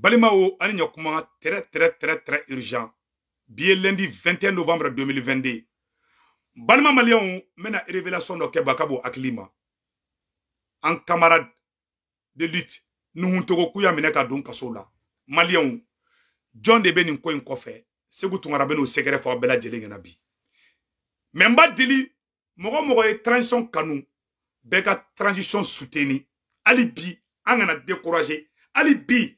balimaw ani ɲakuma très très très très urgent. Bi ye lundi 21 novembre 2022 balima maliyɛnw n révélation dɔ kɛ an camarade de lutte nuhun togo k'u y'a minɛ ka don kaso la. Maliyɛnw de be nin ko in kɔfɛ? Segu tunkara ben'o sɛgɛrɛ fɔ aw bɛɛ lajɛlen ɲɛna bi. Mɛ n b'a transition kanu bɛɛ transition souteni hali bi an kana décourager hali bi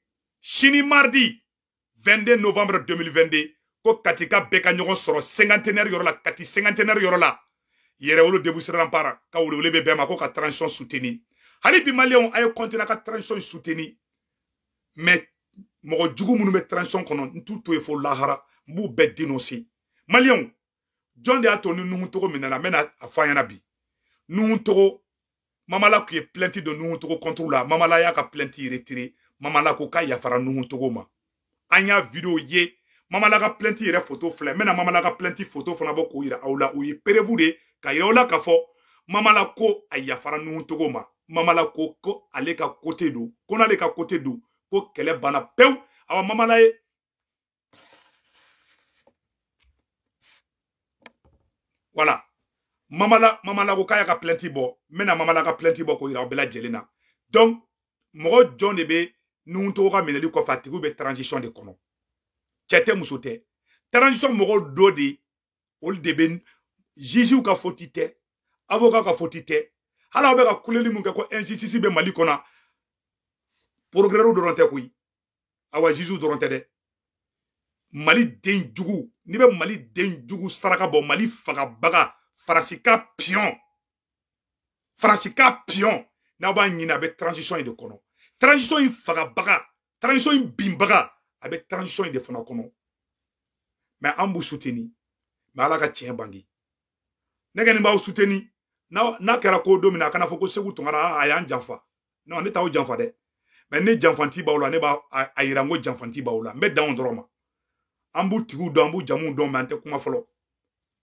sini mardi 22 novembre 2022 ko katika bɛɛ ka ɲɔgɔn sɔrɔ cinquantenaire yɔrɔ kati cinquantenaire yɔrɔ la yɛrɛwolo debu siranpara ka welewele bɛ bɛɛ ma ko ka transition souteni hali bi a ye ka transition souteni mais mɔgɔ jugu minnu bɛ transition kɔnɔ n fo lahara b'u de y'a to ni nuhun togo minɛna n bɛna a mamala tun mamala y'a ka plainte retiré mamala ko k'a yafara nuhun togo ma. An y'a video ye. Mamala ka plainte yɛrɛ photo filɛ n bɛna mamala ka plainte photo fana bɔ k'o yira. Aw la o ye perevu de ka la k'a fɔ mamala ko a yafara nuhun togo ma. Mamala ko ale ka kote don ko n'ale ka kote don ko kɛlɛ banna pewu. Awa mamala ye. Voilà. Mamala mamala ko k'a y'a ka plainte bɔ n bɛna mamala ka plainte bɔ k'o yira aw bɛɛ lajɛlen donc mɔgɔ jɔn de nuhuntogo ka minɛli kɔfɛ a tigiw bɛ transition de kɔnɔ cɛ tɛ transition mɔgɔw dɔ de olu de bɛ jugew ka tɛ avocat ka foti tɛ hali aw bɛ ka kuleli ko injustice mali awa jugew dɔrɔn tɛ dɛ mali n'i mali den jugu saraka bɔ mali fagabaga faransika pion. Faransika pion. N'aw b'a ɲini a bɛ transition de kɔnɔ transition in fagabaga transition in binbaga a bɛ transition in de fana kɔnɔ mɛ an b'u suteni mɛ ala ka tiɲɛ bange. Ne kɔni b'aw suteni n'a kɛra ko don min na a kana fɔ ko segu tunkara a y'an janfa. Non ne t'aw janfa dɛ. Mɛ ne janfanti b'aw la ne b'a a yira n ko janfanti b'aw la. N bɛ dan o dɔrɔn ma. An b'u tigiw dɔn an b'u jamuw dɔn mɛ an tɛ kuma fɔlɔ.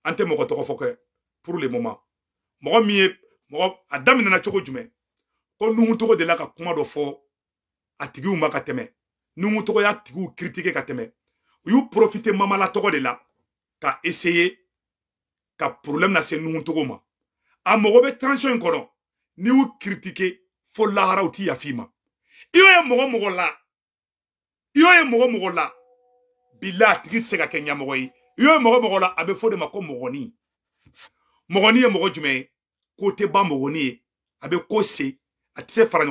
An tɛ mɔgɔ tɔgɔ fɔ kɛ pour le moment. Mɔgɔ min ye mɔgɔ a daminɛna cogo jumɛn? Ko nuhu togo de la ka kuma dɔ fɔ a tigiw ma ka nuhu togo y'a tigiw critiquer ka tɛmɛ. U y'u tɔgɔ de la ka essayer ka problème lase nuhu togo ma. A mago bɛ transition in kɔnɔ. N'i critiquer fo u ti yafi ma. I y'o ye mɔgɔ mɔgɔ la. I ye la. Bila a tigi tɛ se ka kɛ ɲɛmɔgɔ de ma ko mɔgɔnin mɔgɔnin ye mɔgɔ jumɛn ye? Ko tɛ ban mɔgɔnin ye. A bɛ ko se. A tɛ se fara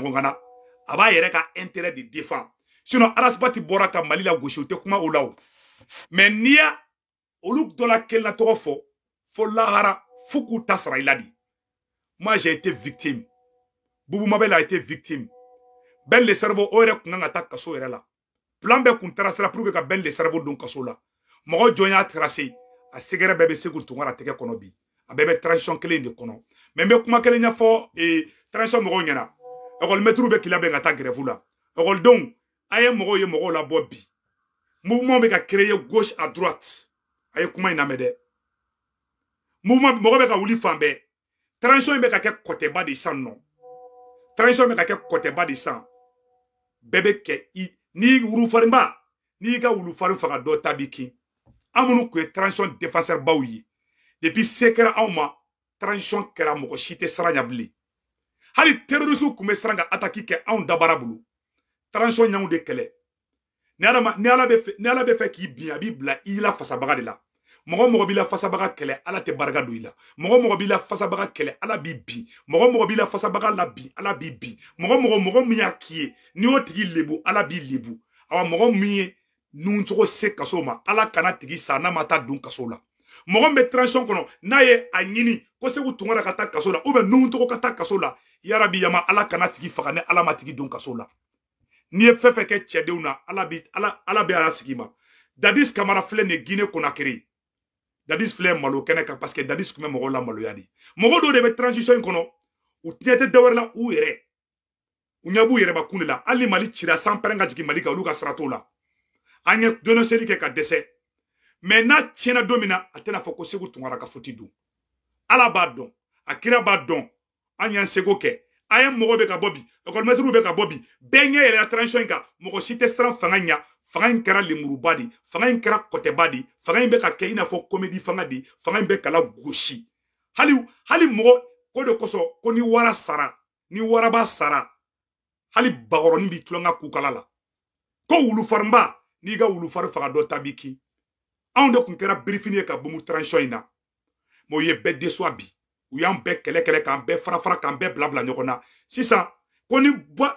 a b'a yɛrɛ ka intérêt de défend sinon arasipati bɔra ka mali la gosi o tɛ kuma o la o. Mɛ n'i ya olu dɔ la kelen na tɔgɔ fɔ fo lahara fo k'u ta moi j'ai été victime. Bubu mabɛla a été victime. Bɛn le cerveau o yɛrɛ kun kan ka taa kaso yɛrɛ la. Plan bɛɛ kun tracera pour que ka bɛn le cerveau don kaso la. Mɔgɔ jɔn y'a tracer a sɛgɛrɛ bɛɛ bɛ segu tunkara tɛgɛ kɔnɔ bi. A bɛɛ bɛ transition kelen de kɔnɔ. Mɛ n bɛ kuma kelen ɲɛfɔ ee transition mɔgɔw ɲɛna ekɔlimɛtiriw bɛ kila bɛn ka taa gɛrɛfu la ekɔlidenw a ye mɔgɔw ye mɔgɔw labɔ bi. Mouvement bɛ ka créer gauche à droite. A ye kuma in lamɛn dɛ mouvement mɔgɔ bɛ ka wuli fan bɛɛ transition in bɛ ka kɛ kɔtɛba de san nɔ transition bɛ ka kɛ kɔtɛba de san bɛɛ bɛ kɛ i n'i wulufarinba n'i y'i ka wulufarin faga dɔ ta b'i kin an minnu tun ye transition défenseur baw ye depuis se kɛra anw ma transition kɛra mɔgɔ si tɛ siran ɲɛ bilen hali terroriste tun bɛ siran ka attaque kɛ anw dabara bolo. Transition ɲangu de kɛlɛ. Ni ala ni ala bɛ fɛ ni ala bɛ fɛ k'i bin a b'i bila i la fasabaga de la. Mɔgɔ mɔgɔ b'i la fasabaga kɛlɛ ala tɛ barika don i la. Mɔgɔ mɔgɔ b'i la fasabaga kɛlɛ ala b'i bin. Mɔgɔ mɔgɔ b'i la fasabaga la bin ala b'i bin. Mɔgɔ mɔgɔ mɔgɔ min y'a k'i ye n'i y'o tigi lebu ala b'i lebu. Awa mɔgɔ min ye nuncogo se kaso ma ala kana tigi sa n'a ma taa dun kaso la. Mɔgɔ min bɛ transition kɔnɔ n'a ye a ɲini ko segu tunkara ka taa kaso la ubiyɛn nuhuncogo ka taa kaso la yarabi yama ala kana tigi faga ni ala ma tigi don kaso la. N'i ye fɛn fɛn kɛ cɛdenw na ala bi ala ala bɛ ala sigi ma. Dadis kamara filɛ nin ye guinée conakry. Dadis filɛ malo kɛnɛ kan parce que dadis tun bɛ mɔgɔw la maloya de. Mɔgɔ dɔw de bɛ transition in kɔnɔ u tiɲɛ tɛ dɔwɛrɛ la u yɛrɛ. U ɲɛ b'u yɛrɛbakun de la. Hali mali cira san pɛrɛn ka jigin mali kan olu ka sara t'o la. An ye donoseli kɛ ka dɛsɛ. Mɛ n'a tiɲɛna don min na a tɛna fɔ ko segu tunkara ka foti don. Ala b'a dɔn a kira b'a dɔn an y'an seko kɛ an ye mɔgɔ bɛ ka bɔ bi. Ekɔlimɛtiriw bɛ ka bɔ bi. Bɛɛ ɲɛ yɛlɛla transition in kan. Mɔgɔ si tɛ siran fanga ɲa. Fanga in kɛra lemuruba de. Fanga in kɛra kɔtɛba de. Fanga in bɛ ka kɛ i n'a fɔ komedi fanga de. Fanga in bɛ kala gosi. Hali hali mɔgɔ ko de kosɔn ko ni wara sara ni waraba sara hali bakɔrɔnin b'i tulon kukala la. Ko wulufarinba n'i ka wulufari faga dɔ ta b'i kin. Anw de tun kɛra birifini ye ka bomu transition in na. Mɛ o ye bɛɛ desuwa bi u y'an bɛɛ kɛlɛ kɛlɛ k'an bɛɛ fara fara k'an bɛɛ bila bila ɲɔgɔn na. Sisan ko ni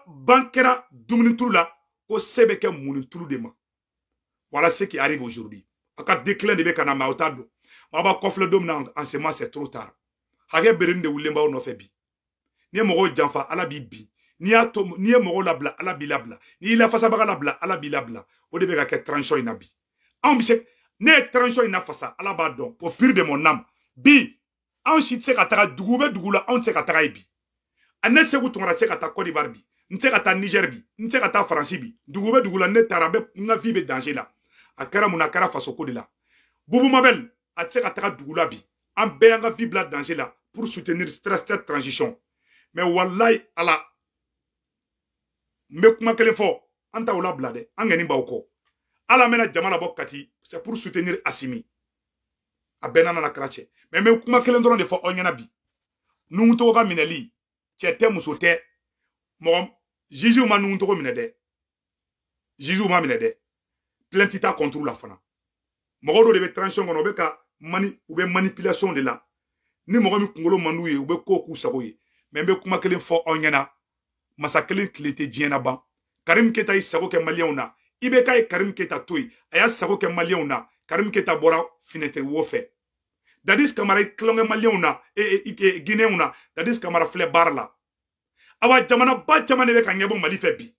ban kɛra dumunitulu la ko se bɛ kɛ munitulu de ma. Voilà ce qui arrive aujourd'hui. A ka déclin de bɛ ka na mɛ aw t'a dɔn. Aw b'a kɔfilɛ don min na en ce moment c'est trop tard. Hakɛ berenin de wulilen b'aw nɔfɛ bi. N'i ye mɔgɔw janfa ala b'i bin. N'i y'a to n'i ye mɔgɔw labila ala b'i labila. N'i y'i lafasabaga labila ala b'i labila. O de bɛ ka kɛ transition in na bi. Anw bɛ se ne ye transition in na fasa ala b'a dɔn. Au pire de mon âme bi anw si tɛ se ka taga dugu bɛ dugu la anw tɛ se ka taga yen bi. Ne segu tungara tɛ se ka taa Côte d'Ivoire bi a faso ko de la. Bubu Mabel a tɛ se ka taga dugu la bi. Pour soutenir cette transition. Mais wallahi ala n bɛ kuma kelen fɔ. An t'aw labila dɛ. An ŋɛni b'aw kati c'est pour soutenir Assimi a bɛɛ nana kɛra cɛ. Mɛ n bɛ kuma kelen dɔrɔn de fɔ aw ɲɛna bi. Nugutogo ka minɛli cɛ tɛ muso tɛ. Mɔgɔ ziziw ma nugutogo minɛ dɛ. Ziziw ma minɛ dɛ. Plainte ta contre la fana. Mɔgɔ dɔw de bɛ transition kɔnɔ u bɛ ka mani u bɛ manipulation de la. Ni mɔgɔ min kunkolo man d'u ye u bɛ ko k'u sago ye. Mɛ n bɛ kuma kelen fɔ aw ɲɛna. Masa kelen tile tɛ diɲɛ na ban. Karim keta y'i sago kɛ maliyɛnw na. I bɛ k'a ye karim keta to yen a y'a sago kɛ maliyɛnw na karim keta bɔra finɛtiri dadis kamara tulonkɛ maliyɛnw na guinéenw na. Dadis kamara filɛ baara la. Awa jamana ba caman de bɛ ka mali fɛ bi.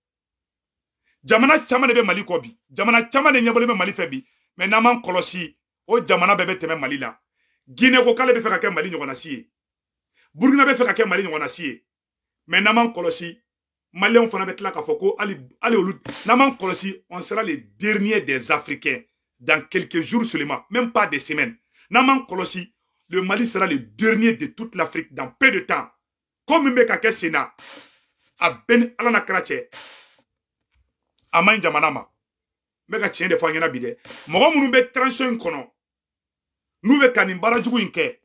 Jamana caman de mali jamana n'an m'an o jamana bɛɛ bɛ tɛmɛ mali la. Guinée ko k'ale bɛ fɛ ka kɛ mali ɲɔgɔnna si ye. Maliyɛnw fana bɛ tila k'a fɔ ko hali on sera les derniers des africains dans quelques jours seulement même pas des semaines. N'an m'an kɔlɔsi le mali sera le dernier de toute l'afrique dans peu de temps. Ko min bɛ ka kɛ sen na a bɛɛ ni ala na kɛra cɛ a man ɲi jamana ma n bɛ ka tiɲɛ de fɔ an ɲɛna bi dɛ mɔgɔ minnu bɛ transition in kɔnɔ n'u bɛ ka nin baara jugu in kɛ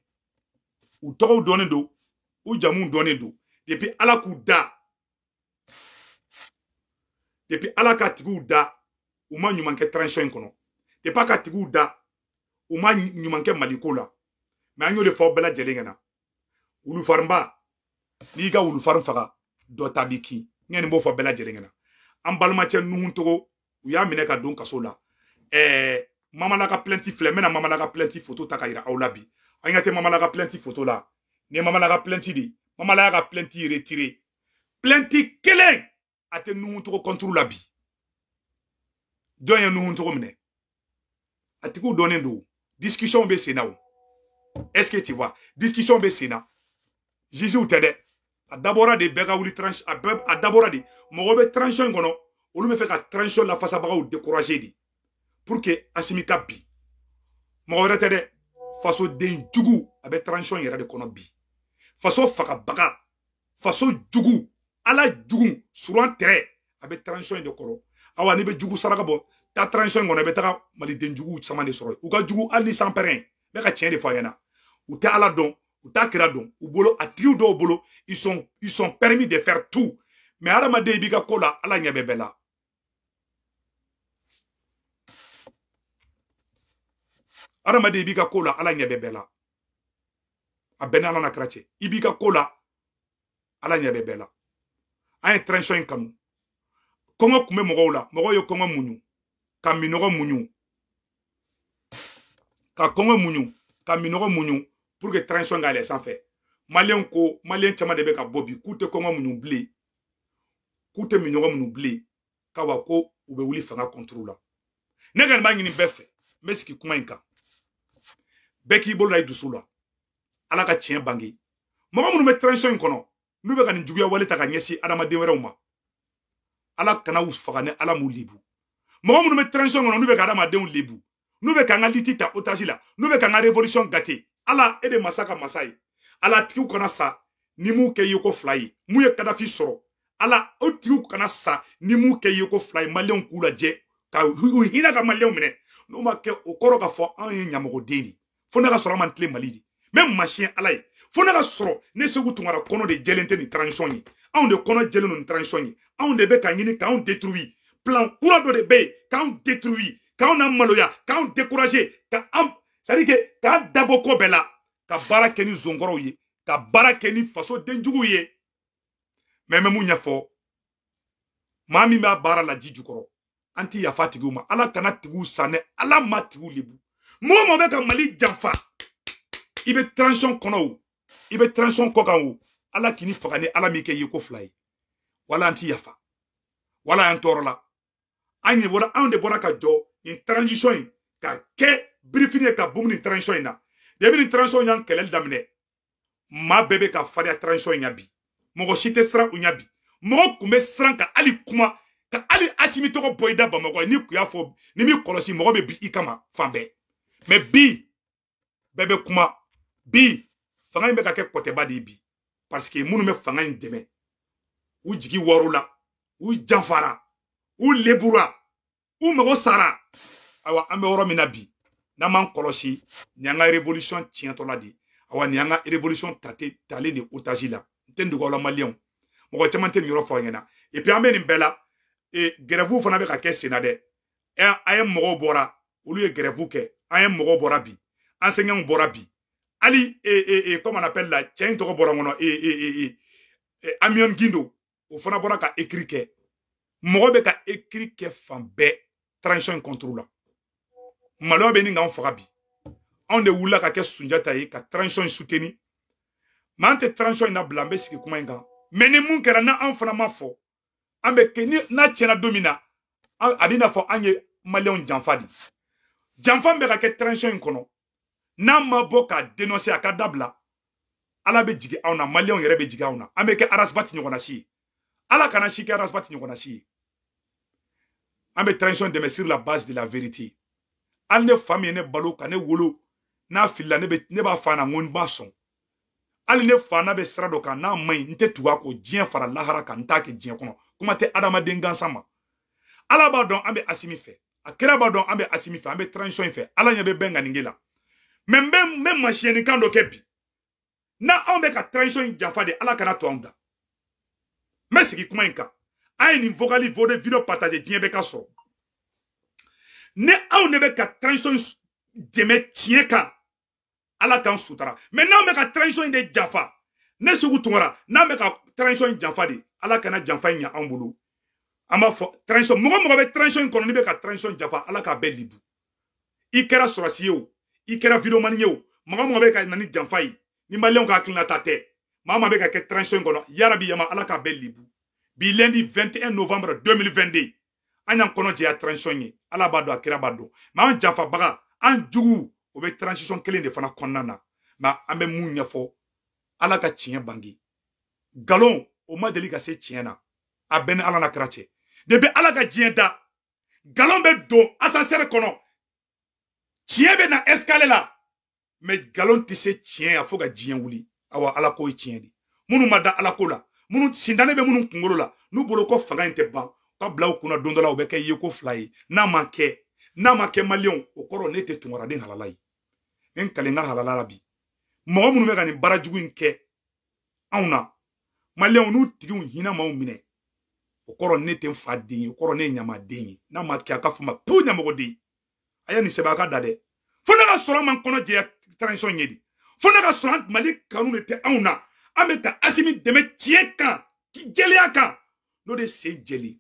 u tɔgɔw dɔnnen don u jamuw dɔnnen don depuis ala k'u da depuis ala ka tigiw da u ma ɲuman kɛ transition in depuis a ka tigiw da. U ma ɲuman kɛ maliko la mɛ an y'o de fɔ bɛɛ lajɛlen ɲɛna wulufarinba n'i ka wulufarin faga dɔ ta b'i kin ɲɛ nin b'o fɔ bɛɛ lajɛlen ɲɛna an balimacɛ nuhun togo u y'a minɛ ka don kaso la. Ɛɛ mamala ka plainte filɛ n bɛna mamala ka plainte photo ta ka yira aw la bi an ɲɛ tɛ mamala ka plainte photo la. Nin ye mamala ka plainte de. Mamala y'a ka plainte retiré. Plainte kelen a tɛ nuhun togo contre la bi jɔn ye nuhun togo minɛ a tigiw dɔnnen don discussion bɛ sen na o est ce que tu vois discussion bɛ sen na jugew tɛ dɛ a dabɔra de bɛɛ ka wuli transition a dabɔra de mɔgɔ bɛ transition in kɔnɔ olu bɛ fɛ ka transition lafasabagaw décourager de pour que asimi ka bi. Mɔgɔ wɛrɛ tɛ dɛ fasoden jugu a bɛ transition yɛrɛ de kɔnɔ bi. Faso fagabaga faso jugu ala jugu suran tɛrɛ a transition in de kɔrɔ awa n'i bɛ jugu saraka bɔ taa transition in kɔnɔ i bɛ taga maliden jugu caman de sɔrɔ jugu ka de a u tɛ ala dɔn u t'a kira dɔn u bolo a tigiw dɔw bolo ils sont ils sont permis de faire tout. Mais hadamaden i b'i ka ko la ala ɲɛ bɛ bɛɛ la. Hadamaden i b'i ka ko la ala la. A na i ka ala la. Transition kanu kɔngɔ tun bɛ mɔgɔw la mɔgɔw ye kɔngɔ muɲu ka minɔgɔ muɲu ka kɔngɔ muɲu ka minɔgɔ muɲu pour que transition ka yɛlɛ sanfɛ maliyɛn ko maliyɛn caman de bɛ ka bɔ bi k'u tɛ kɔngɔ muɲu bilen k'u tɛ minɔgɔ muɲu bilen kawa ko u bɛ wuli fanga kɔnturu la ne kɔni b'a ɲini bɛɛ fɛ n bɛ sigi kuma in kan bɛɛ k'i bolo la i dusu la ala ka tiɲɛ bange mɔgɔ minnu bɛ transition in kɔnɔ n'u bɛ ka nin juguya wale ta ka ɲɛsin adamaden wɛrɛw ma ala kana u faga ni ala m'u lebu. Mɔgɔ minnu bɛ transition kɔnɔ n'u bɛ ka lebu. N'u bɛ liti ta otage la n'u bɛ révolution gate ala e de masa ka masa ye. Ala tigiw kana sa ni m'u kɛ ye ko fila ye. Mun ye kadafi sɔrɔ. Ala o tigiw kana sa ni m'u kɛ ye ko fila ye. Maliyɛnw k'u lajɛ ka u hinɛ ka maliyɛnw minɛ. N'o ma kɛ o kɔrɔ k'a fɔ anw ye ɲamɔgɔden de fo ne ka sɔrɔ an man tile mali de mɛ masiyɛn ala ye. Fo ne ka sɔrɔ ne de jɛlen tɛ nin anw de kɔnɔ jɛlen don nin transition ye. Anw de bɛ ka ɲini k'anw détruire plan kura dɔ de bɛ yen k'anw détruire k'anw na maloya k'anw décourager ka an c'est à dire que k'an dabɔ ko ka baara ye ka baara kɛ ni faso denjuguw ye. Mɛ n bɛ mun ɲɛfɔ maa min la ji jukɔrɔ an ti yafa ma. Ala kana tigiw ala ma tigiw lebu. Mɔgɔ bɛ ka transition o transition o ala k'i ni faga ni ala min kɛ ye ko fila ye. Wala an ti yafa. Wala an tɔɔrɔ la. An ye bɔra anw de bɔra ka jɔ nin transition in ka kɛ birifini ye ka bumu nin transition in na. Debi nin transition y'an kɛlɛli daminɛ maa bɛɛ bɛ ka farinya transition in ɲɛ bi. Mɔgɔ si tɛ siran u ɲɛ bi. Mɔgɔ kun bɛ siran ka hali kuma ka hali asimi tɔgɔ bɔ i da bamakɔ ye ni kun y'a fɔ ni min kɔlɔsi mɔgɔ bɛ bi i kama fan bɛɛ. Mɛ bi bɛɛ bɛ kuma. Bi fanga in bɛ ka kɛ kɔtɛba de ye bi parce que minnu bɛ fanga in dɛmɛ. U jigi wɔɔrɔ la u janfara u lebura u mago sara. Ayiwa an bɛ yɔrɔ min na bi n'an m'an kɔlɔsi nin y'an ka révolution tiɲɛtɔ la de ayiwa nin y'an ka révolution tate talen de otage la. N tɛ ndogo la maliyɛnw. Mɔgɔ caman tɛ nin yɔrɔ fɔ an ɲɛna. Et puis an bɛ nin bɛɛ la gɛrɛfuw fana bɛ ka kɛ sen na dɛ. An ye mɔgɔw bɔra olu ye gɛrɛfu kɛ. An ye mɔgɔw bɔra bi. Enseignants bɔra bi hali comme on appelle la cɛ in tɔgɔ bɔra n kɔnɔ amion gindo o fana bɔra ka écrit kɛ mɔgɔ bɛ ka écrit kɛ fan bɛɛ transition contre la maloya bɛ ni k'an faga bi. Anw de wulila ka kɛ sunjata ye ka transition soutenir mɛ an tɛ transition in labila an bɛ sigi kuma in mɛ ni mun kɛra na an fana ma fɔ an bɛ n'a tiɲɛna don min na a bɛ n'a fɔ an ye maliyɛnw janfa de ka kɛ transition in kɔnɔ n'a ma bɔ k'a dénoncer a ka dabila ala bɛ jigin anw na maliyɛnw yɛrɛ bɛ jigin anw na. An bɛ kɛ arasibati ɲɔgɔnna si ye. Ala kana si kɛ arasibati ɲɔgɔnna si ye. An bɛ transition dɛmɛ sur la base de la vérité. Hali ne fa min ye ne balo ka ne wolo n'a filila ne bɛ ne b'a fɔ a na n ko n b'a sɔn. Hali ne fa n'a bɛ sira dɔ kan n'a ma ɲi n tɛ tugu a kɔ diɲɛ fara lahara kan n t'a kɛ diɲɛ kɔnɔ. Kuma tɛ adamaden gansan ma. Ala b'a dɔn an bɛ asimi fɛ. A kɛra b'a dɔn an bɛ asimi fɛ an bɛ transition in fɛ. Ala ɲɛ bɛ bɛn ŋaninge la mɛ n bɛ n bɛ masiyɛnnikan dɔ kɛ bi n'a anw bɛ ka transition in janfa de ala kana to anw da n bɛ sigi kuma in kan an ye nin vocali fɔ de video partage diɲɛ bɛ ka sɔrɔ ne anw de bɛ ka transition dɛmɛ tiɲɛ kan ala k'an sutara mɛ n'an bɛ ka transition in de janfa ne sugu tungara n'an bɛ ka transition in janfa de ala kana janfa in ɲɛ an bolo an b'a fɔ transition mɔgɔ mɔgɔ bɛ transition in kɔnɔ n'i bɛ ka transition janfa ala k'a bɛɛ libu i kɛra sɔrɔsi ye o i kɛra videomani ye o. Mɔgɔ mɔgɔ bɛ ka na ni janfa ye. Ni maliyɛnw ka hakilinata tɛ. Maa maa bɛ ka kɛ transition kɔnɔ. Yarabi yama ala k'a bɛɛ libu. Bi lundi 21 novembre 2022 an y'an kɔnɔ jɛya transition ye. Ala b'a dɔn a kira b'a dɔn. Mɛ an janfabaga an jugu o bɛ transition kelen de fana kɔnɔna na. Mɛ an bɛ mun ɲɛfɔ. Ala ka tiɲɛ bange. Nkalon o ma deli ka se tiɲɛ na. A bɛɛ ni ala na kira cɛ. Depi ala ka diɲɛ da nkalon bɛ don ascenseur kɔnɔ tiɲɛ bɛ na escalier la mɛ nkalon tɛ se tiɲɛ ya fo ka diɲɛ wuli awa ala ko ye tiɲɛ de minnu ma da ala ko la minnu sindane bɛ minnu kunkolo la n'u bolo ko fanga in tɛ ban. Ka bila u kunna don dɔ la u bɛ kɛ yeko fila ye n'a ma kɛ n'a ma kɛ maliyɛnw o kɔrɔ ne tɛ tunkaraden halala ye ne n kalen ka halala la bi mɔgɔ minnu bɛ ka nin baara jugu in kɛ anw na maliyɛnw n'u tigiw hinɛ m'aw minɛ o kɔrɔ ne tɛ n fa den ye o kɔrɔ ne ye ɲamaden ye n'a ma kɛ a ka fɔ ma pewu ɲamɔgɔden a ye nin sɛbɛn a ka da dɛ fo ne ka sɔrɔ man kɔnɔ jɛya transition ye de fo ne ka sɔrɔ mali kanu de tɛ anw na an bɛ ka asimi dɛmɛ tiɲɛ kan jɛlenya kan n'o de sen jɛli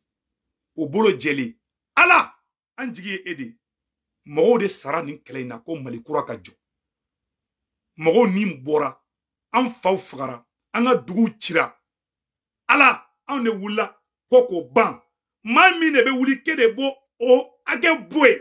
o bolo jɛli ala an jigi ye e de mɔgɔw de sara nin kɛlɛ in na ko mali kura ka jɔ mɔgɔw ni bɔra an faw fagara. An ka duguw cira ala anw de wulila ko k'o ban maa min de bɛ wuli ke de bɔ o hakɛ bɔ yen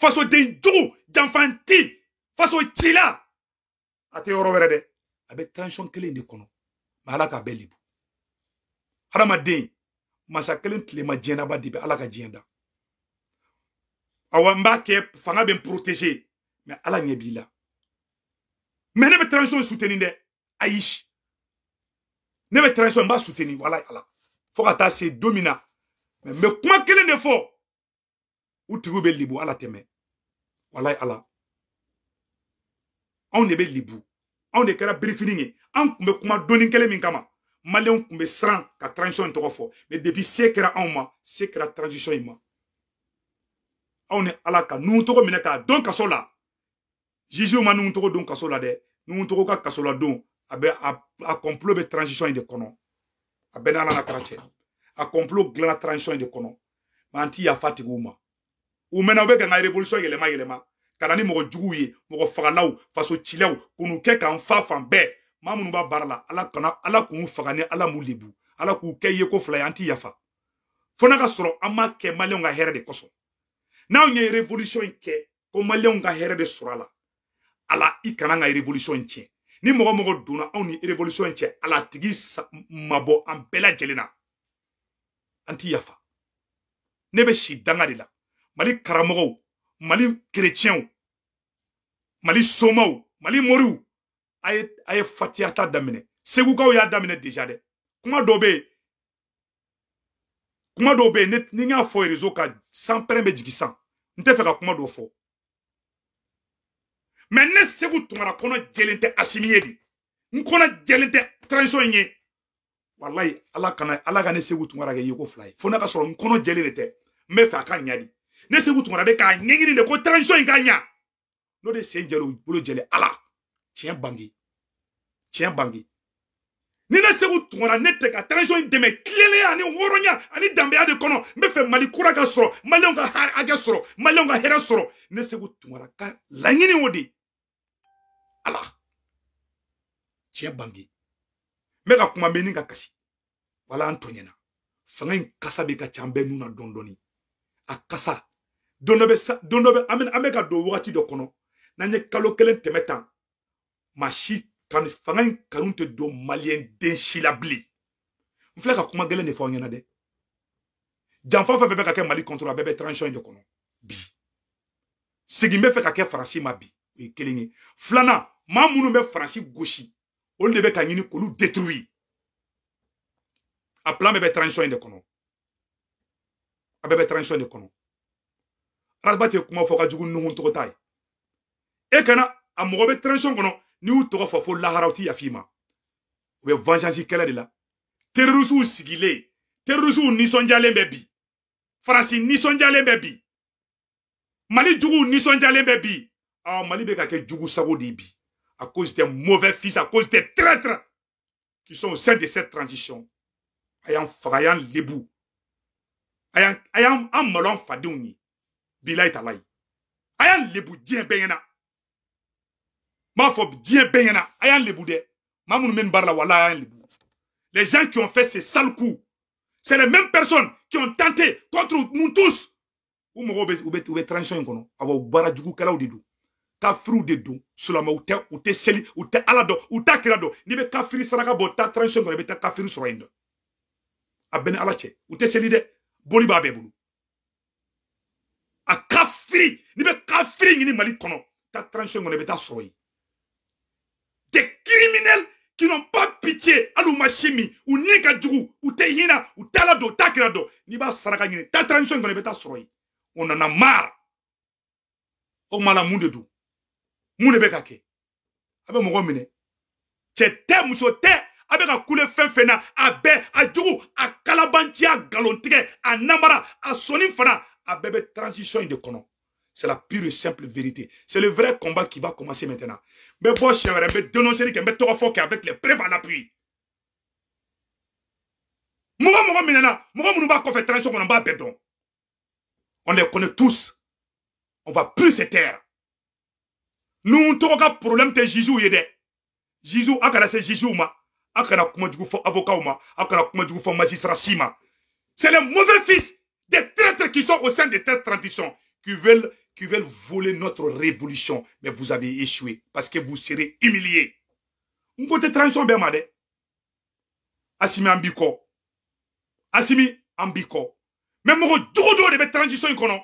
fasoden jugu janfanti faso cila a tɛ yɔrɔ wɛrɛ dɛ a bɛ transition kelen de kɔnɔ mɛ ala k'a bɛɛ lebu hadamaden masa kelen tilema diɲɛnaba de bɛ ala ka diɲɛ da awa n b'a kɛ fanga bɛ n protéger mɛ ala ɲɛ b'i la mɛ ne soutenir dɛ ayi ne bɛ transition n b'a soutenir wala ala. Fo ka taa se don min na mɛ n bɛ libu wala ala anw de bɛ libu. Anw de kɛra birifini ye. An tun bɛ kuma donni kelen min kama. Maliyɛnw tun bɛ siran ka transition in tɔgɔ fɔ. Mɛ depuis se kɛra anw ma se kɛra transition in ma. Anw ni ala ka nuhu tɔgɔ minɛ k'a dɔn kaso la. Jugew ma nuhu tɔgɔ don kaso la dɛ. Nuhu tɔgɔ ka kaso la don. A bɛ a complot bɛ transition in de kɔnɔ. A bɛɛ ni ala na kara cɛ. A complot dilanna transition in de kɔnɔ. Mɛ an ti yafa tigiw ma u mɛnna u bɛ ka n ka révolution yɛlɛma yɛlɛma ka na ni mɔgɔ juguw ye mɔgɔ fagalaw faso cilaw k'u kɛ k'an fa fan bɛɛ maa minnu b'a baara la ala kana ala k'u faga ni ala m'u lebu ala k'u kɛ ye ko fila ye an ti yafa fo n'a ka sɔrɔ an m'a kɛ maliyɛnw ka hɛrɛ de kosɔn n'anw ye révolution in kɛ ko maliyɛnw ka hɛrɛ de sɔrɔ a la ala i kana an ka révolution in tiɲɛ ni mɔgɔ mɔgɔ donna anw ni révolution in cɛ ala tigi mabɔ an bɛɛ lajɛlen na an ti yafa. Ne bɛ si danga de la mali karamɔgɔw mali kerecɛnw mali somaw mali moriw a ye a ye fatiyata daminɛ. Segukaw y'a daminɛ deja dɛ. Kuma dɔw bɛ yen kuma dɔw bɛ yen ni n y'a fɔ rezo kan san pɛrɛn bɛ jigin san. N tɛ fɛ ka kuma dɔw fɔ. Mɛ ne segu tumara kɔnɔ jɛlen tɛ asimi ye de. N kɔnɔ jɛlen tɛ transition in ye. Walayi ala kana ala ka ne segu tumara kɛ yeko fila ye. Fo n'a ka sɔrɔ n kɔnɔ jɛlen de tɛ. N bɛ fɛ a ka ɲa de ne segu tumara bɛ k'a ɲɛɲini de ko transition in ka ɲa n'o de sen jɛlen bolo jɛlen ala tiɲɛ bange tiɲɛ bange ni ne segu tungara ne tɛ ka transition in dɛmɛ tilennenya ani hɔrɔnya ani danbeya de kɔnɔ n bɛ fɛ mali kura ka sɔrɔ maliyɛnw ka hakɛ sɔrɔ maliyɛnw ka hɛrɛ sɔrɔ ne segu tungara ka laɲini o de ala tiɲɛ bange n bɛ ka kuma bɛ ni ka kasi wala an tɔɲɛna fanga in kasa bɛ ka ca an bɛɛ nun na dɔɔni dɔɔni a kasa don dɔ bɛ sa don dɔ bɛ an bɛ an bɛ ka don wagati dɔ kɔnɔ n'an ye kalo kelen tɛmɛ tan. Maa si kan fanga in kanu la de mali de bi. Segin bɛ fɛ ma bi. O ye kelen ye filanan maa minnu bɛ faransi gosi olu de k'olu détruire a plan bɛɛ bɛ de kɔnɔ a bɛɛ de kɔnɔ araba tɛ kuma fɔ ka jugu nuhu tɔgɔ ta ye. E kana a transition kɔnɔ n'i y'u tɔgɔ fɔ fo laharaw ti yafi ma u bɛ vengeance kɛlɛ de la. Terrorisiw sigilen terrorisiw nisɔndiyalen bɛ bi. Faransi nisɔndiyalen bɛ bi. Mali juguw nisɔndiyalen bɛ bi. Ah mali bɛ ka jugu sago de bi. À cause des mauvais fils à cause des traîtres qui sont au sein de cette transition. A y'an faga a y'an lebu. A y'an a bilayi talayi a y'an lebu diɲɛ bɛɛ ɲɛna m'a fɔ diɲɛ bɛɛ ɲɛna a y'an lebu dɛ maa minnu bɛ nin baara la wala a y'an lebu les gens qui ont fait ces sales coups c'est les mêmes personnes qui ont tenté contre nous tous. U mɔgɔw bɛ u bɛ u bɛ transition in de don kafiriw de don silamɛw tɛ u tɛ seli u tɛ ala dɔn u t'a kira n'i bɛ kafiri saraka u seli dɛ boli b'a a kafiri. N'i bɛ kafiri ɲini mali kɔnɔ. Taa transition kɔnɔ i bɛ taa des criminels qui n'ont pas pitié. Hali u ma si min u ni ka jugu u tɛ hinɛ u n'i b'a saraka ɲini taa transition kɔnɔ i bɛ taa sɔrɔ yen. On en a marre o kuma la mun de don? Mun de bɛ ka kɛ? A muso tɛ a bɛ ka kule fɛn fɛn na. A bɛɛ a jugu a kalabanci a galontigɛ a namara a sɔnni a transition in de kɔnɔ c'est la pure et simple vérité. C'est le vrai combat qui va commencer maintenant. N bɛ bɔ siɲɛ dénoncer kɛ n bɛ tɔgɔ avec les preuves à l'appui. Mɔgɔ mɔgɔ minɛna mɔgɔ minnu b'a kɔfɛ transition kɔnɔ n b'a bɛɛ on les connaît tous. On va plus se taire. Nous tɔgɔ ka problème tɛ juge ye dɛ juge a kana se ma? A kana kuma jugu fɔ avocat ma? A kana kuma jugu fɔ magistrat si ma? C'est les mauvais fils des traîtres qui sont au sein de cette tradition qui veulent qui veulent voler notre révolution. Mais vous avez échoué parce que vous serez humiliés. N ko tɛ transition bɛɛ ma dɛ asimi an b'i kɔ asimi an b'i kɔ mais jugu dɔw de transition in kɔnɔ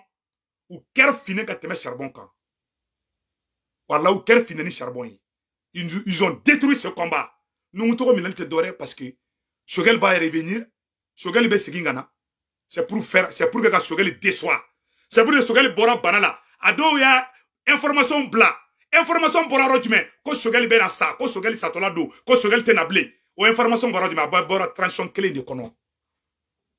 u kɛra finen ka tɛmɛ charbon kan wala u kɛra finen ni charbon ils, ont détruit ce combat. Nous tɛ dɔwɛrɛ parce que Choguel va revenir. Choguel bɛ segin ka na c'est pour faire c'est pour que ka Choguel déçoit. C'est pour que Choguel bɔra bana la a dɔw y'a information bila information bɔra yɔrɔ jumɛn ko Choguel bɛ na sa ko Choguel satɔla don ko Choguel tɛ na bilen information bɔra jumɛn a bɔra transition kelen de kɔnɔ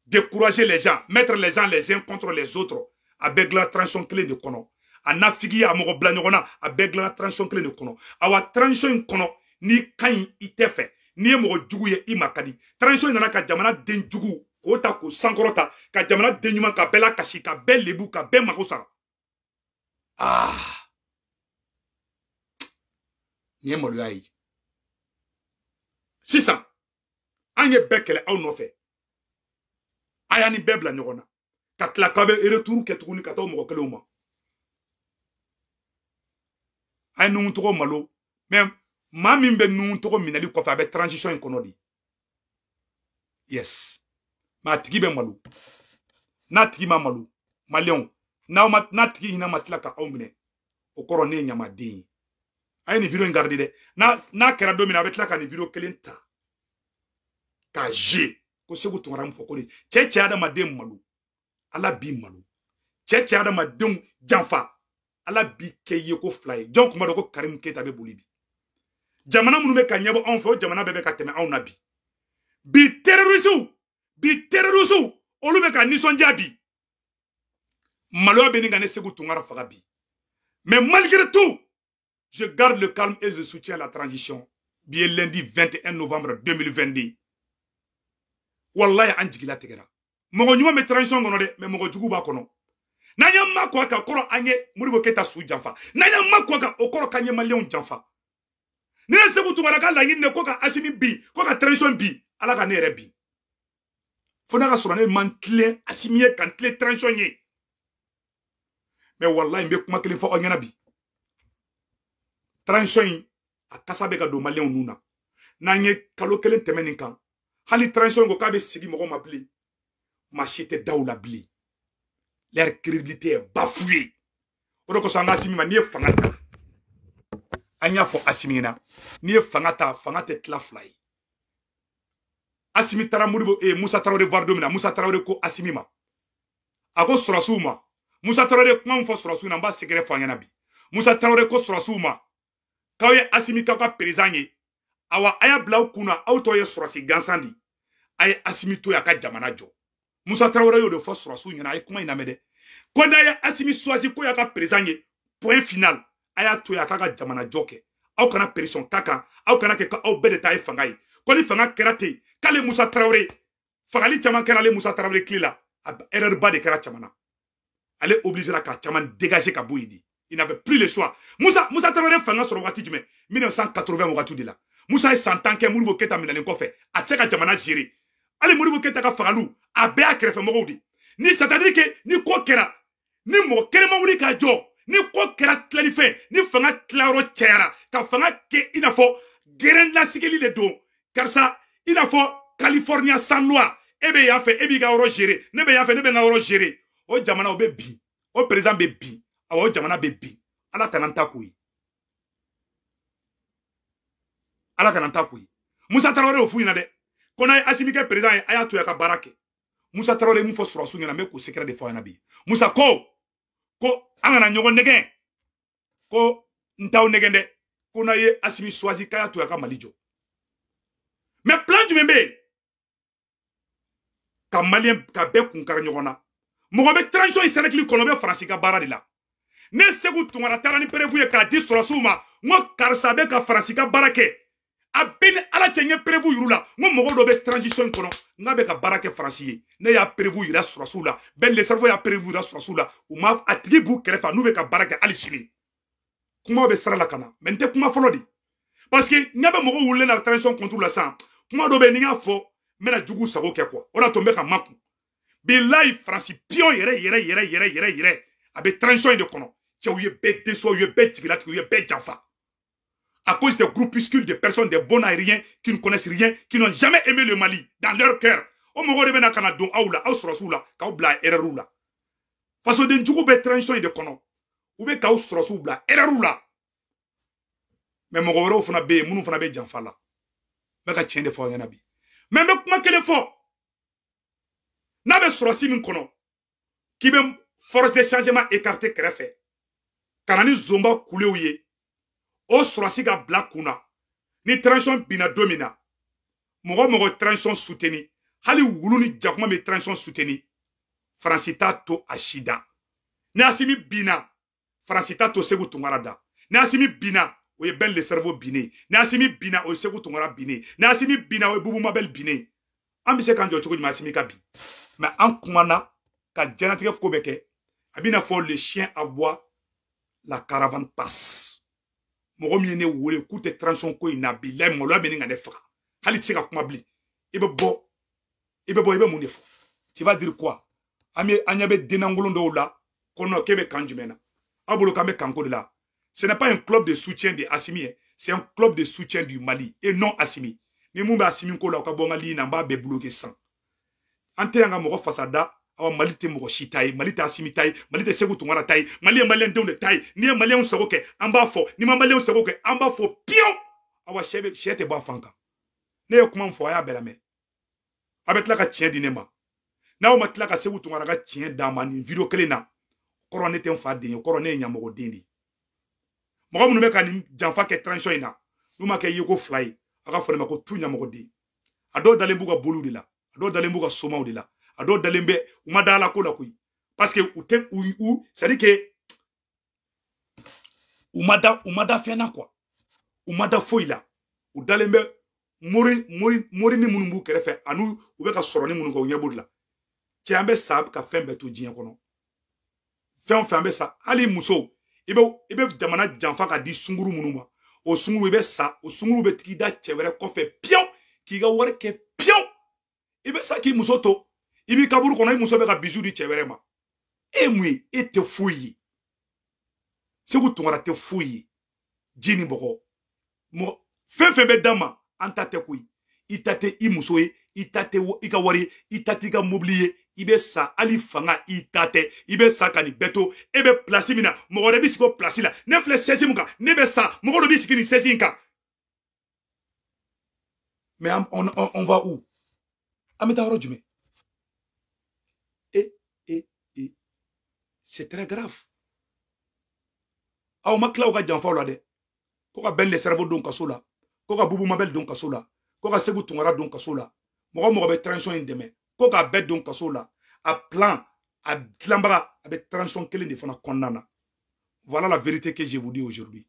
décourager les gens mettre les gens les uns contre les autres. A bɛɛ dilan transition kelen de kɔnɔ a nafigi a mɔgɔ bila ɲɔgɔn a bɛɛ dilan transition de kɔnɔ awa transition in n'i ka ɲi n'i ye mɔgɔ jugu ye i ma ka jamana den jugu k'o ta k'o sankɔrɔ ta ka jamana den ɲuman ka bɛɛ lakasi ka bɛɛ lebu ka bɛɛ mago sara. Ah. Nin ye maloya ye. Sisan an ye bɛɛ kɛlɛ aw nɔfɛ. A y'a ni bɛɛ bila ɲɔgɔn na. Ka tila k'a bɛ retour kɛ tuguni ka taa mɔgɔ kelenw ma. A ye nuhu tɔgɔ malo. Mɛ maa min bɛ nuhu tɔgɔ minɛli kɔfɛ a bɛ transition in kɔnɔ de. Yes mɛ a tigi bɛ malo n'a tigi ma malo maliyɛnw n'aw ma n'a tigi hinɛ ma tila ka aw minɛ o kɔrɔ ne ye ɲamaden ye a ye nin video in garder dɛ n'a n'a kɛra don min na a bɛ tila ka nin video kelen ta? K'a je ko segu tunkara min fɔ ko de cɛ cɛ adamaden malo ala b'i malo cɛ cɛ adamadenw janfa ala b'i kɛ ye ko fila ye jɔn kuma dɔ ko karimu keyita bɛ boli bi jamana minnu bɛ ka ɲɛbɔ anw fɛ o jamana bɛɛ bɛ ka tɛmɛ anw na bi. Bi terrorisiw bi terrorisiw olu bɛ ka nisɔndiya bi. Maloya bɛ nin ka ne segu tunkara faga bi. Mais malgré tout je garde le calme et je soutiens la transition. Bi ye lundi 21 novembre 2022 wallahi an jigila tigɛra. Mɔgɔ ɲuman bɛ transition kɔnɔ dɛ mais mɔgɔ jugu b'a kɔnɔ. N'an y'an ma kɔ a kan kɔrɔ an ye moribo keyita su janfa. N'an y'an ma kɔ a kan o kɔrɔ k'an ye maliyɛnw janfa. Ne ye segu tunkara ka laɲini de ko ka asimi bi ko ka transition bi ala ka ne yɛrɛ bi fo n'a ka sɔrɔ ne man tilen asimi ye ka n tilen transition ye mais wallahi n bɛ kuma kelen fɔ aw ɲɛna bi. Transition in a kasa bɛ ka don maliyɛnw nun na. N'an ye kalo kelen tɛmɛ nin kan hali transition ko k'a bɛ sigi mɔgɔ ma bilen maa si tɛ da u la bilen. Leur crédibilité est bafouée o de kosɔn an ka asimi ma n'i ye fanga ta an y'a fɔ asimi na n'i ye fanga ta fanga tɛ tila fila ye asimi taara moribo eh, musa tarawele var don min na musa tarawele ko asimi ma. A ko sɔrɔsiw ma. Musa tarawele kuma min fɔ sɔrɔsiw na n b'a sɛgɛrɛ fɔ an ɲɛna bi. Musa tarawele ko sɔrɔsiw ma. K'aw ye asimi k'aw ka perezan ye awa a y'a bila aw kun na aw tɔw ye sɔrɔsi gansan de a ye asimi to ye a ka jamana jɔ musa tarawele y'o de fɔ sɔrɔsiw ɲɛna a ye kuma in lamɛn dɛ ko n'a ye asimi suwasi ko y'a ka perezan ye point final. A y'a to ye a k'a ka jamana jɔ kɛ aw kana pression k'a kan aw kana kɛ k'aw bɛɛ de ta ye fanga ye ko ni fanga kɛra ten k'ale musa tarawele fagali caman kɛra musa la erreur ba de kɛra caman na. Ale obligera ka caman dégager ka il n'avait plus le choix. Musa musa tarawele fanga sɔrɔ waati jumɛn? 1980 wagati de la. Musa ye san tan kɛ keyita minɛlen kɔfɛ. A ka jamana gérer. Hali moribo keyita ka fagaliw a bɛɛ ni c'est ni ko ni mɔgɔ kelen ma ka ni ko kɛra ni fanga tilayɔrɔ cayara ka fanga kɛ i n'a fɔ gɛrɛn lasigili de don karisa i n'a fɔ california san noir e bɛ yan fɛ e b'i ka yɔrɔ gérer ne bɛ ne bɛ n ka yɔrɔ gérer o jamana o bɛ bin o président bɛ bin awa o jamana bɛ ala kana ye ala kana n ta k'o ye musa tarawele y'o f'u ɲɛna dɛ ko n'a ye asimi kɛ président ye a a ka baara kɛ musa tarawele mun fɔ sɔrɔsiw ɲɛna n bɛ k'o a ko. An ko n t'aw nɛgɛn dɛ ko n'a ye asimi suwasi k'a y'a to a jumɛn bɛ yen? Ka maliyɛn ka bɛɛ kun kari ɲɔgɔn na. Mɔgɔ bɛ transition in kɔnɔ bɛ faransi ka baara de la. Ne segu tunkara taara ni perefu ye k'a di sɔrɔsiw ma n ko karisa bɛ ka faransi ka baara kɛ. A bɛ ni ala cɛ n ye perefu yiru la n ko mɔgɔ dɔ bɛ transition in kɔnɔ n k'a bɛ ka baara kɛ faransi ye. Ne y'a perefu yira la bɛn le cerveau y'a ma a tigi b'u kɛrɛfɛ n'u bɛ ka baara kɛ hali sini. La ka na mɛ n tɛ kuma fɔlɔ de. Parce que n ɲɛ bɛ mɔgɔw transition contre la sisan kuma dɔ bɛ ni y'a fɔ n bɛna jugu sago kɛ kuwa o de y'a to n bɛ ka makun bilayi faransi piyon yɛrɛ yɛrɛ yɛrɛ yɛrɛ yɛrɛ yɛrɛ a bɛ transition in de kɔnɔ. Cɛw ye bɛɛ déçoit u ye bɛɛ jigilatigɛ u ye bɛɛ janfa. À cause des groupuscules de personnes des bons à rien qui ne connaissent rien qui n'ont jamais aimé le Mali dans leur cœur o mɔgɔw de bɛna ka na don aw la aw sɔrɔsiw la k'aw bila erreur la. Fasoden jugu bɛ transition in de kɔnɔ u bɛ k'aw sɔrɔsiw bila erreur la. Mɛ mɔgɔ wɛrɛw fana bɛ yen minnu fana bɛ janfa la bɛ ka tiɲɛ de fɔ aw ɲɛna bi mɛ n bɛ kuma kelen fɔ n'a bɛ sɔrɔsi min kɔnɔ k'i bɛ force de changement écarté kɛrɛfɛ. Ka na ni zonba kulew ye. O sɔrɔsi ka bila kunna ni transition binna don min na mɔgɔ mɔgɔ transition soutenu hali wulu ni jakuma bɛ transition soutenu faransi t'a to a si da ni asimi binna faransi t'a to segu tunkara da ni asimi binna o ye le cerveau binnen ni asimi binna o ye segu tunkara binnen ni asimi binna o ye bubu mabɛl binnen an se k'an jɔ cogo asimi ka ka diɲɛlatigɛ ko bɛ kɛ. A bɛna fɔ le chien aboie la caravane passe. Mɔgɔ min ye ne wele k'u tɛ transition ko in na bilayi maloya bɛ ne ka ne hali se ka i fɔ? Tu vas dire quoi? An bɛ an ɲɛ la ko kan k'an ce n'est pas un club de soutien de Assimi c'est un club de soutien du Mali et non Assimi. Ni mun Assimi ko la o ka na b'a fasa da awa mali tɛ mɔgɔ si mali tɛ asimi ta mali tɛ segu tunkara ta mali ye maliyɛn n'i ye maliyɛnw sago n'i piyewu awa sɛ bɛ sɛ tɛ ne ye kuma min y'a na kɔrɔ ne tɛ n fa den ye kɔrɔ ne mɔgɔ minnu bɛ ka nin janfa kɛ transition in na n'u ma kɛ yeko fila ye a ka fɔ ne ma ko tu ɲɛmɔgɔ den. A dɔw dalen b'u ka boliw de la a dɔw dalen b'u ka somaw de la a dɔw dalen bɛ u ma da ala ko la koyi. Parce que u tɛ u u c'est à dire que u ma da u ma da fɛn na quoi. U ma da foyi la. U dalen bɛ mori mori mori ni minnu b'u kɛrɛfɛ ani u bɛ ka sɔrɔ ni minnu kɛ u ɲɛ b'o de la. Cɛ an bɛ sa ka fɛn bɛɛ to diɲɛ kɔnɔ. Fɛn o fɛn an bɛ sa. Hali muso i bɛ i bɛ jamana janfa ka di sunguru minnu ma. O sunguru i bɛ sa o sunguru bɛ tigi da cɛ wɛrɛ kɔfɛ piyewu k'i ka wari kɛ piyewu i bɛ sa k'i muso to i b'i kaburu kɔnɔ i muso bɛ ka bisu di cɛ wɛrɛ ma. E ye mun ye? E tɛ foyi ye. Segu tunkara tɛ foyi ye. Ji ni bɔgɔ. Mɔgɔ fɛn fɛn bɛ d'a ma an ta tɛ koyi. I ta tɛ i muso ye i ta tɛ i ka wari ye i ta tɛ i ka mobili ye i bɛ sa hali fanga i ta tɛ sa ka nin bɛɛ to e bɛ pilasi min na la. Ne ne sa. Mɔgɔ dɔ bɛ sigi nin on, on, on va où? An bɛ taa yɔrɔ jumɛn c'est très grave. Aw ma tila u ka janfaw la dɛ ko ka bɛn le cerveau don kaso la ko ka bubu mabɛl don kaso la ko ka segu tunkara don kaso la mɔgɔ mɔgɔ bɛ transition in dɛmɛ ko k'a don kaso la a plan a dilanbaga a bɛ transition kelen de fana voilà la vérité que je vous dis aujourd'hui.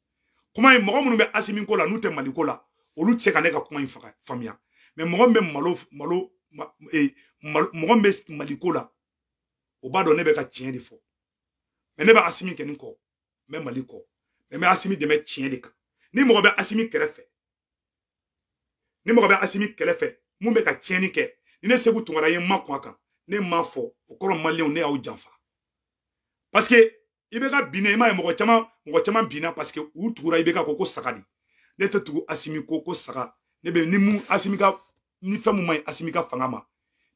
Kuma in mɔgɔ minnu bɛ asimi ko la n'u tɛ mali ko la olu tɛ se ka ne ka kuma in faga faamuya mais mɔgɔ bɛ malo malo mɔgɔ min bɛ mali ko la o b'a dɔn ne bɛ ka tiɲɛ de fɔ mɛ ne bɛ asimi kɛ nin kɔ n bɛ mali kɔ mɛ n bɛ asimi dɛmɛ ni mɔgɔ bɛ asimi kɛrɛfɛ ni mɔgɔ bɛ asimi kɛrɛfɛ mun ni ne segu tunkara ye n ma kun a kan ne ma fɔ o kɔrɔ maliyɛnw ne y'aw janfa. Parce que i bɛ ka binne i m'a ye mɔgɔ caman mɔgɔ caman binna parce que u tugura i bɛ ka ko ko saga de ne tɛ tugu asimi ko ko saga ne bɛ ni mun asimi ka ni fɛn mun ma ɲi asimi ka fanga ma.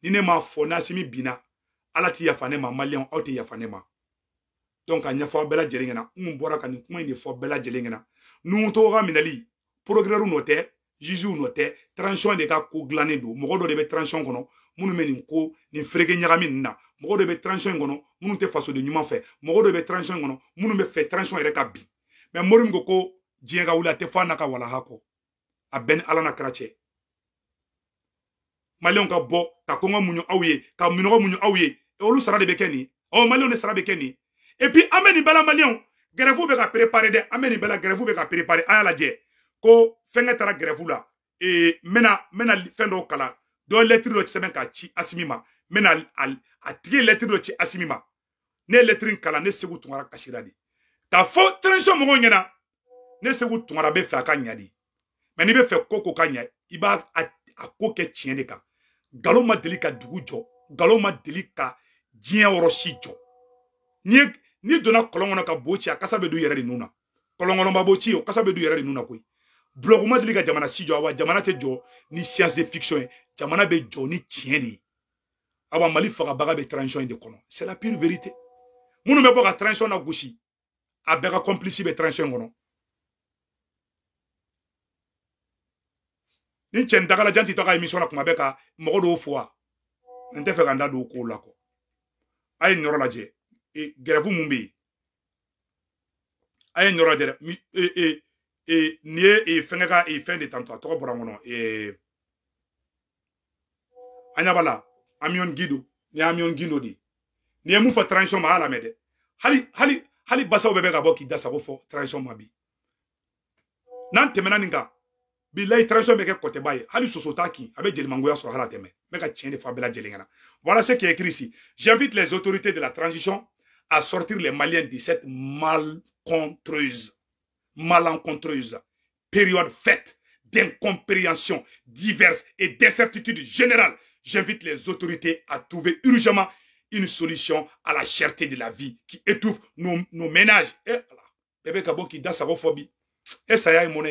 Ni ne m'a fɔ ni asimi binna ala ti yafa ne ma maliyɛnw aw tɛ yafa ne ma. Donc a ɲɛfɔ bɛɛ lajɛlen ɲɛna n bɔra ka nin kuma in de fɔ bɛɛ lajɛlen ɲɛna nuhutɔgɔ ka minɛli procureur nɔ tɛ juge nɔ tɛ transition de ka ko dilannen don mɔgɔ dɔ de bɛ transition kɔnɔ minnu bɛ nin ko nin fereke ɲagami nin na. Mɔgɔ dɔ bɛ transition in kɔnɔ minnu tɛ fasoden ɲuman fɛ. Mɔgɔ dɔ bɛ transition in kɔnɔ minnu bɛ fɛ transition yɛrɛ ka bin mɛ mori min ko ko diɲɛ ka wuli a tɛ fɔ a n'a ka walaha kɔ. A bɛɛ ni ala na kira cɛ. Maliyɛnw ka bɔ ka kɔngɔ muɲu aw ye ka minɔgɔ muɲu aw ye. Olu sara de bɛ kɛ nin. Ɔ maliyɛnw de sara bɛ kɛ nin. Et puis an bɛ nin bɛɛ la maliyɛnw gɛrɛfu bɛ ka préparer dɛ. An bɛ nin bɛɛ la gɛrɛfu bɛ ka préparer. An y'a lajɛ ko fɛnkɛ taara gɛrɛfu la. Ee n bɛna n bɛna fɛn dɔw kalan. Dɔ lɛtiri dɔ ka ci asimi ma. N a tigi ye lɛtiri dɔ ci ne ye lɛtiri kalan ne segu tunkara kasira de. K'a fɔ transition mɔgɔw ɲɛna ne segu tunkara bɛ fɛ a ka ɲa de. Mɛ n'i bɛ fɛ ko ka ɲa i b'a a ko de dugu n'i n'i donna kɔlɔn ka kasa bɛ don i yɛrɛ de nun na. O kasa bɛ don bulɔku ma jamana si jɔ wa jamana ni science de fiction jamana bɛ jɔ ni tiɲɛ de ye awa mali fagabaga bɛ transition de c'est la pure vérité. Minnu bɛ bɔ ka transition na a bɛɛ complice transition kɔnɔ ni wa nin ye fɛnkɛ ka fɛn de tantɔ a tɔgɔ bɔra n kɔnɔ an ɲa b'a la transition ma hali hali hali basaw bɛɛ bɛ ka bɔ da sago fɔ transition ma bi. N'an tɛmɛna nin kan bilayi transition bɛ kɛ kɔtɛba ye hali soso t'a kin a bɛ jelimangoya sɔrɔ hali a tɛmɛ n ka de fɔ a voilà ce qui est écrit ici. J'invite les autorités de la transition à sortir les Maliens de cette malencontreuse malencontreuse période faite d'incompréhension diverses et d'incertitudes générales. J'invite les autorités à trouver urgemment une solution à la cherté de la vie qui étouffe nos, nos ménages. Et voilà. Bébé kabo qui da sago fobi et ça y est mon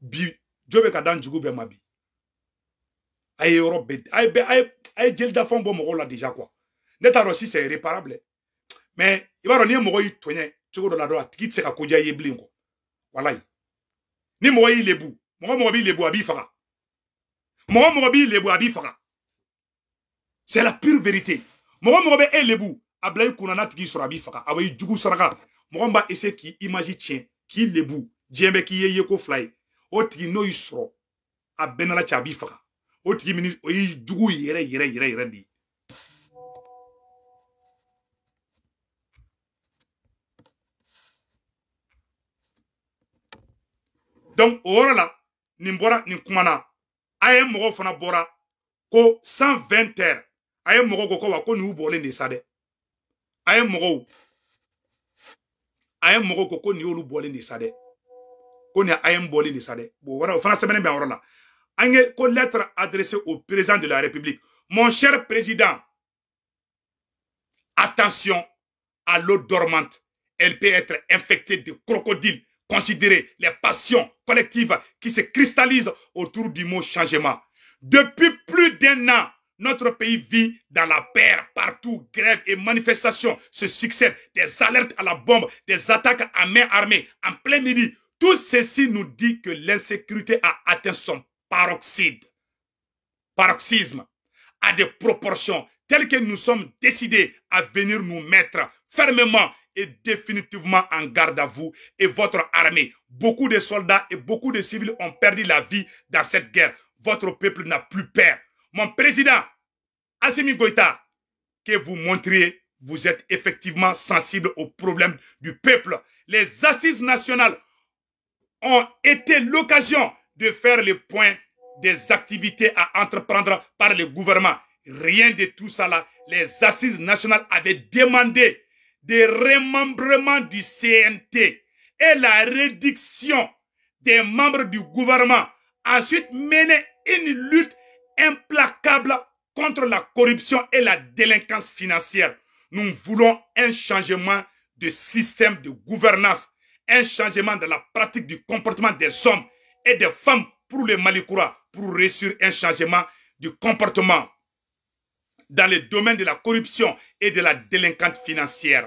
bi jo bɛ ka dan jugu bɛɛ ma bi a ye yɔrɔ bɛɛ a ye bɛɛ a ye jeli dafɛnw bɔ mɔgɔw la déjà quoi. Ne t'a dɔn si c'est irréparable. Mais i b'a dɔn n'i ye mɔgɔ y'i tɔɲɛ cogo dɔ la dɔrɔn a ka i ni mɔgɔ lebu. Mɔgɔ b'i lebu a b'i faga b'i lebu c'est la pure vérité. Mɔgɔ mɔgɔ bɛ e lebu a bila i kunna n'a tigi sɔrɔ a b'i faga a b'i jugu saraka mɔgɔ min b'a k'i image k'i lebu diɲɛ bɛ k'i ye ye ko fila ye o tigi n'o y'i a bɛɛ nana cɛ a b'i faga o tigi min o y'i jugu yɛrɛ yɛrɛ yɛrɛ yɛrɛ de ye donc o yɔrɔ la nin bɔra nin kuma na a ye mɔgɔw fana bɔra ko 120 heures a ye mɔgɔw ko wa ko nin y'u bɔlen de sa dɛ. A ye mɔgɔw a ye mɔgɔw ko de a bon wɛrɛ o fana sɛbɛnnen bɛ yɔrɔ an ye ko lettre adressée au président de la république. Mon cher président attention à l'eau dormante. Elle peut être infectée de crocodiles considérer les passions collectives qui se cristallisent autour du mot changement. Depuis plus d'un an, notre pays vit dans la paire partout. Grèves et manifestations se succèdent. Des alertes à la bombe, des attaques à main armée en plein midi. Tout ceci nous dit que l'insécurité a atteint son paroxyde, paroxysme, à des proportions telles que nous sommes décidés à venir nous mettre fermement est définitivement en garde à vous et votre armée. Beaucoup de soldats et beaucoup de civils ont perdu la vie dans cette guerre. Votre peuple n'a plus peur. Mon président, Assimi Goïta, que vous montriez, vous êtes effectivement sensible aux problèmes du peuple. Les assises nationales ont été l'occasion de faire le point des activités à entreprendre par le gouvernement. Rien de tout ça là. Les assises nationales avaient demandé de remembrement du CNT et la réduction des membres du gouvernement. Ensuite, mener une lutte implacable contre la corruption et la délinquance financière. Nous voulons un changement de système de gouvernance, un changement de la pratique du comportement des hommes et des femmes pour les Malikoura, pour réussir un changement du comportement dans le domaine de la corruption et de la délinquance financière.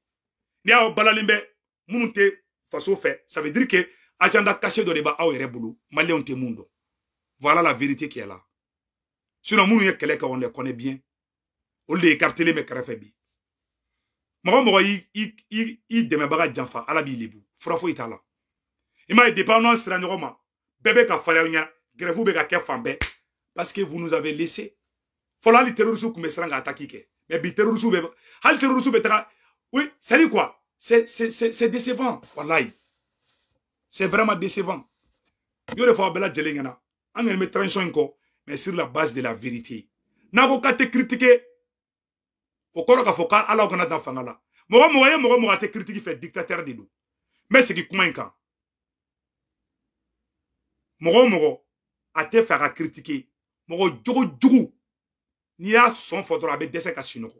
ni y'aw balalen bɛ minnu tɛ ça veut dire que agenda caché de b'aw yɛrɛ bolo maliyɛnw tɛ voilà la vérité qui est là. Sinon minnu ye kɛlɛ kɛ on les connaît bien. Olu de écartelen bɛ kɛrɛfɛ bi. Mɔgɔ mɔgɔ i dɛmɛbaga janfa ala b'i lebu. Fura foyi la. I m'a ye depuis sera ɲɔgɔn ma bɛɛ bɛ ka ɲa grève bɛ ka kɛ parce que vous nous avez laissé fɔlɔ hali tun bɛ siran ka attaque mais bi bɛ hali bɛ oui c'est dire quoi. C'est c'est c'est décevant c'est vraiment décevant. De aw bɛɛ lajɛlen ɲɛna an kɔni bɛ transition mais sur la base de la vérité. N'a k'a tɛ critiquer o kɔrɔ k'a fɔ k'ala kana dan fanga la mɔgɔ mɔgɔ ye mɔgɔ mɔgɔ a tɛ critique fɛ dictateur de don n bɛ segin kuma in kan mɔgɔ mɔgɔ a tɛ fɛ a ka critiquer mɔgɔ jogo fɔ dɔrɔn a bɛ dɛsɛ ka sunɔgɔ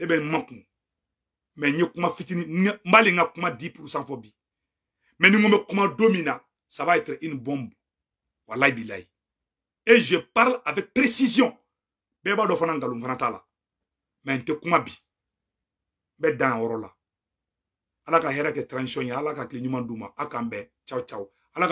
ne bɛ makun mɛ n ye kuma fitinin n b'ale n ka kuma 10 pourcent fɔ bi mɛ ni n ça va être une bombe. Walayi bilayi et je parle avec précision. Bɛɛ b'a dɔn fana nkalon fana t'a la n kuma bi? N bɛ dan la ala transition ye ala ka tile ɲuman d'u ma a caw ala